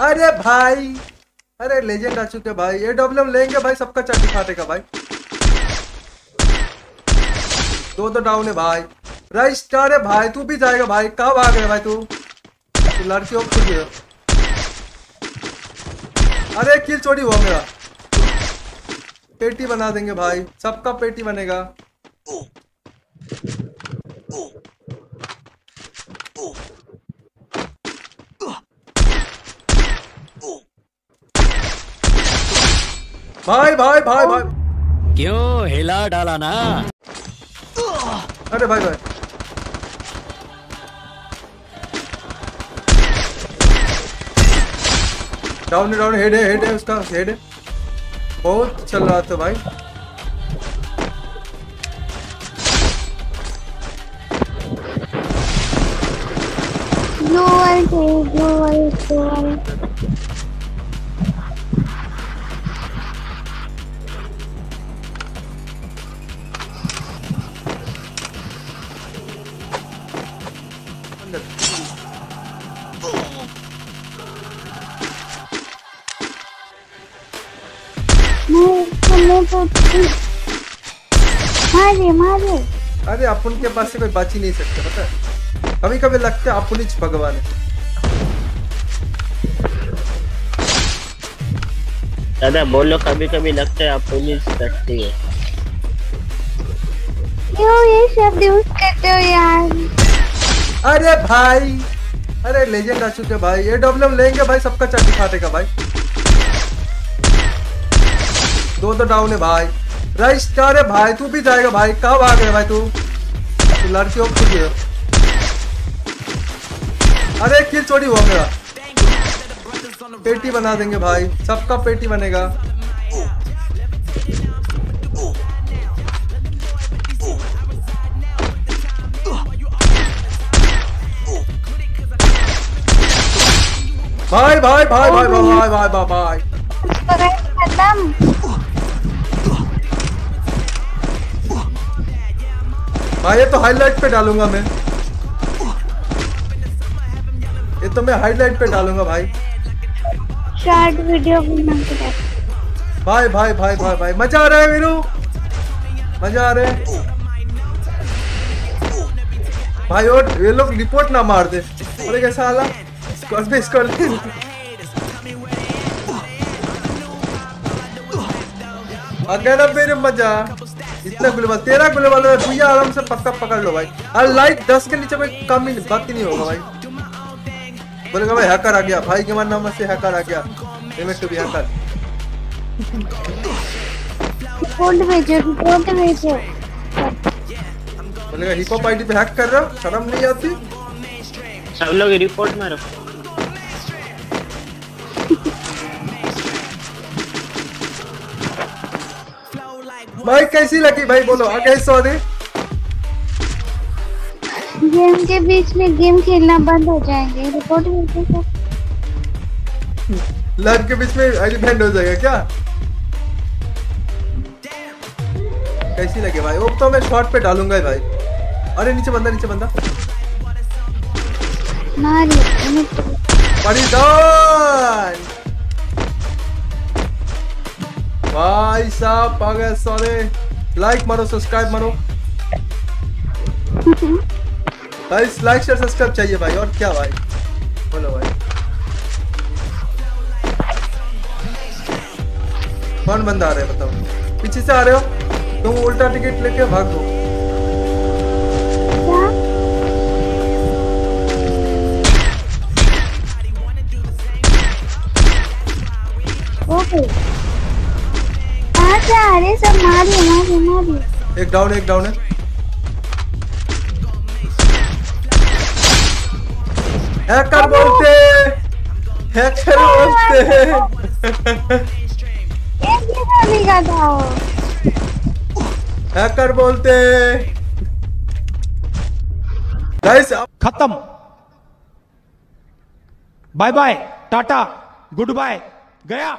अरे भाई, अरे लेजेंड आ चुके भाई। ये डब्ल्यू लेंगे भाई, सबका चट चट्टी फाटेगा भाई। दो तो डाउन है भाई। राइट स्टार है भाई, तू भी जाएगा भाई। कहाँ भाग रहे भाई तू? तू लड़कियों को खुद अरे किल चोरी हुआ मेरा। पेटी बना देंगे भाई, सबका पेटी बनेगा। भाई भाई भाई भाई। क्यों हिला डाला ना? अरे भाई भाई। डाउन डाउन हेड है हेड है उसका हेड है। बहुत चल रहा था भाई। ग्लोअल थे ग्लोअल ग्लोअल मारे मारे अरे अपन के पास से कोई बच ही नहीं सकता पता है? कभी कभी लगता है अपन ही भगवान है। दादा बोलो कभी कभी लगता है आप पुलिस सकती है। क्यों ये शब्द यूज़ करते हो यार? अरे भाई। अरे लेजेंड आ चुके भाई। ये डब्ल्यू लेंगे भाई, सबका चट्टी फाटेगा भाई। दो तो डाउन है भाई। राइट स्टार है भाई, तू भी जाएगा भाई। कब आ गए भाई तू? तू हो को खुद अरे किल चोरी हो गया। पेटी बना देंगे भाई, सबका पेटी बनेगा। भाई भाई भाई भाई भाई भाई भाई भाई भाई। खत्म भाई ये तो हाईलाइट पे डालूँगा मैं। ये तो मैं हाईलाइट पे डालूँगा भाई। शॉर्ट वीडियो बना के भाई भाई भाई भाई भाई मज़ा आ रहा है वीरू मज़ा आ रहा है। भाई और ये लोग रिपोर्ट ना मार दे। अरे कैसा हाला पे स्कॉल अगर अब मेरे मज़ा। इतना गुलेबाल तेरह गुलेबाल है भैया आराम से पक्का पकड़ लो भाई। और लाइट दस के नीचे कोई कम ही बात ही नहीं होगा भाई। बोलेगा भाई हैकर आ गया भाई के मान नाम से हैकर आ गया। Payment to be hacker report भेजो रिपोर्ट भेजो बोलेगा हिप हॉप आईडी पे हैक कर रहा हो? शर्म नहीं आती? सब लोग रिपोर्ट मारो। भाई कैसी लगी? भाई बोलो आगे सॉरी गेम के बीच में गेम खेलना बंद हो जाएँगे। रिपोर्ट लड़ के बीच में बैंड हो जाएगा क्या? कैसी लगे भाई? वो तो मैं शॉर्ट पे डालूँगा भाई। अरे नीचे बंदा नीचे बंदा। मारी साहब आ गए सारे लाइक मारो सब्सक्राइब मारो। भाई लाइक शेयर सब्सक्राइब चाहिए भाई। और क्या भाई? बोलो भाई। कौन बंदा आ रहे बताओ। पीछे से आ रहे हो? तुम उल्टा टिकट लेके भाग। दो क्या रहे सब मारिए मारिए मारिए एक डाउन एक डाउन है। हैकर बोलते हैकर बोलते एक ही। गाली का था? हैकर बोलते गाइस खत्म bye bye tata good bye गया।